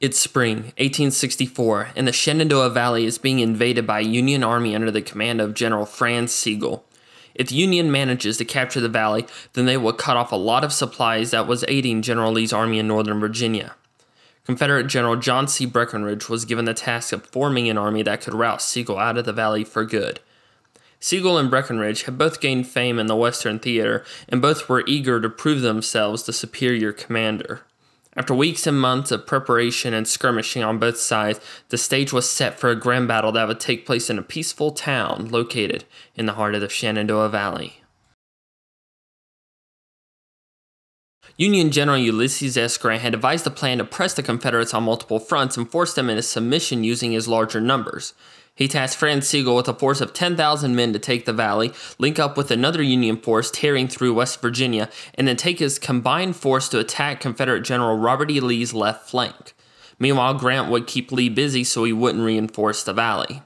It's spring, 1864, and the Shenandoah Valley is being invaded by a Union army under the command of General Franz Sigel. If the Union manages to capture the valley, then they will cut off a lot of supplies that was aiding General Lee's army in Northern Virginia. Confederate General John C. Breckinridge was given the task of forming an army that could rout Sigel out of the valley for good. Sigel and Breckinridge had both gained fame in the Western theater, and both were eager to prove themselves the superior commander. After weeks and months of preparation and skirmishing on both sides, the stage was set for a grand battle that would take place in a peaceful town located in the heart of the Shenandoah Valley. Union General Ulysses S. Grant had devised a plan to press the Confederates on multiple fronts and force them into submission using his larger numbers. He tasked Franz Sigel with a force of 10,000 men to take the valley, link up with another Union force tearing through West Virginia, and then take his combined force to attack Confederate General Robert E. Lee's left flank. Meanwhile, Grant would keep Lee busy so he wouldn't reinforce the valley.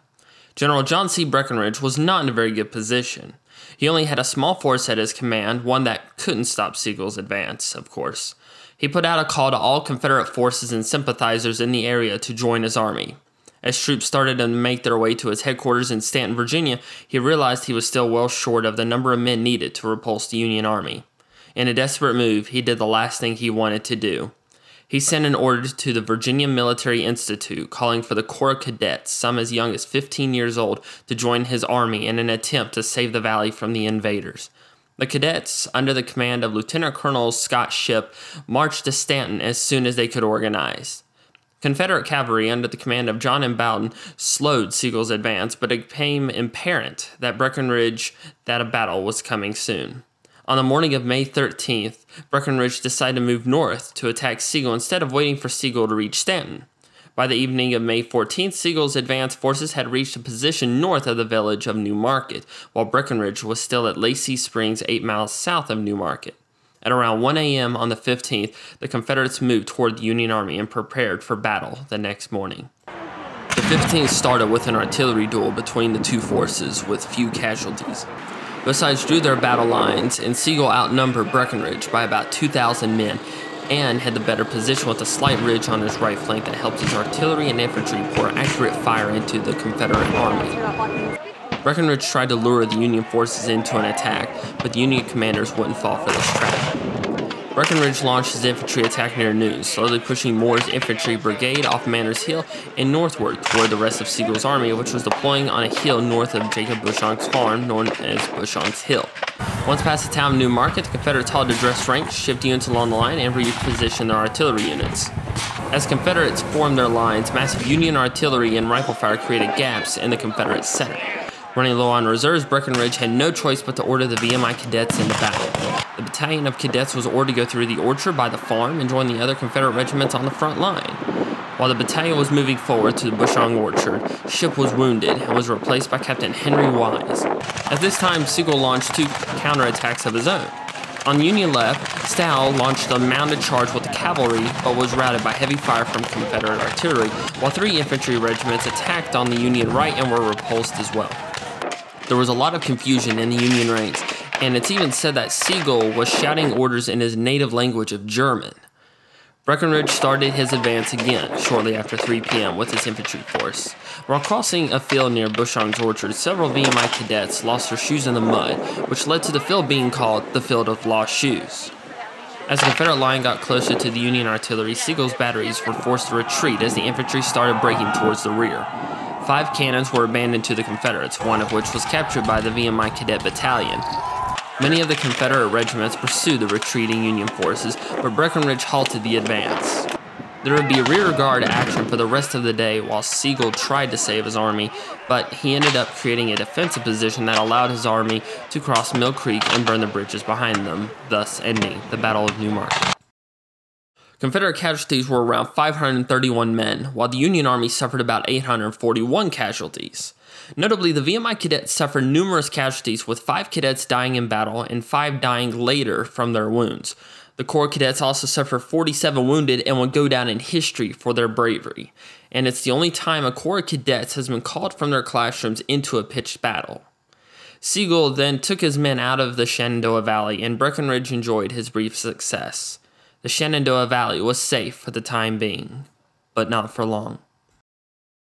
General John C. Breckinridge was not in a very good position. He only had a small force at his command, one that couldn't stop Sigel's advance, of course. He put out a call to all Confederate forces and sympathizers in the area to join his army. As troops started to make their way to his headquarters in Staunton, Virginia, he realized he was still well short of the number of men needed to repulse the Union Army. In a desperate move, he did the last thing he wanted to do. He sent an order to the Virginia Military Institute calling for the Corps of Cadets, some as young as 15 years old, to join his army in an attempt to save the valley from the invaders. The cadets, under the command of Lieutenant Colonel Scott Shipp, marched to Staunton as soon as they could organize. Confederate cavalry under the command of John Imboden slowed Sigel's advance, but it became apparent that Breckinridge that a battle was coming soon. On the morning of May 13th, Breckinridge decided to move north to attack Sigel instead of waiting for Sigel to reach Staunton. By the evening of May 14th, Sigel's advance forces had reached a position north of the village of New Market, while Breckinridge was still at Lacey Springs, eight miles south of New Market. At around 1 a.m. on the 15th, the Confederates moved toward the Union Army and prepared for battle the next morning. The 15th started with an artillery duel between the two forces with few casualties. Both sides drew their battle lines, and Sigel outnumbered Breckinridge by about 2,000 men and had the better position with a slight ridge on his right flank that helped his artillery and infantry pour accurate fire into the Confederate army. Breckinridge tried to lure the Union forces into an attack, but the Union commanders wouldn't fall for this trap. Breckinridge launched his infantry attack near noon, slowly pushing Moore's infantry brigade off Manor's Hill and northward toward the rest of Sigel's army, which was deploying on a hill north of Jacob Bushong's farm, known as Bushong's Hill. Once past the town of New Market, the Confederates halted to dress ranks, shift units along the line, and reposition their artillery units. As Confederates formed their lines, massive Union artillery and rifle fire created gaps in the Confederate center. Running low on reserves, Breckinridge had no choice but to order the VMI cadets into battle. The battalion of cadets was ordered to go through the orchard by the farm and join the other Confederate regiments on the front line. While the battalion was moving forward to the Bushong Orchard, Shipp was wounded and was replaced by Captain Henry Wise. At this time, Sigel launched two counterattacks of his own. On Union left, Stahel launched a mounted charge with the cavalry, but was routed by heavy fire from Confederate artillery, while three infantry regiments attacked on the Union right and were repulsed as well. There was a lot of confusion in the Union ranks, and it's even said that Sigel was shouting orders in his native language of German. Breckinridge started his advance again shortly after 3 p.m. with his infantry force. While crossing a field near Bushong's orchard, several VMI cadets lost their shoes in the mud, which led to the field being called the Field of Lost Shoes. As the Confederate line got closer to the Union artillery, Sigel's batteries were forced to retreat as the infantry started breaking towards the rear. Five cannons were abandoned to the Confederates, one of which was captured by the VMI Cadet Battalion. Many of the Confederate regiments pursued the retreating Union forces, but Breckinridge halted the advance. There would be a rearguard action for the rest of the day while Sigel tried to save his army, but he ended up creating a defensive position that allowed his army to cross Mill Creek and burn the bridges behind them, thus ending the Battle of New Market. Confederate casualties were around 531 men, while the Union Army suffered about 841 casualties. Notably, the VMI cadets suffered numerous casualties, with five cadets dying in battle and five dying later from their wounds. The Corps cadets also suffered 47 wounded and would go down in history for their bravery. And it's the only time a Corps of cadets has been called from their classrooms into a pitched battle. Sigel then took his men out of the Shenandoah Valley, and Breckinridge enjoyed his brief success the Shenandoah Valley was safe for the time being. but not for long.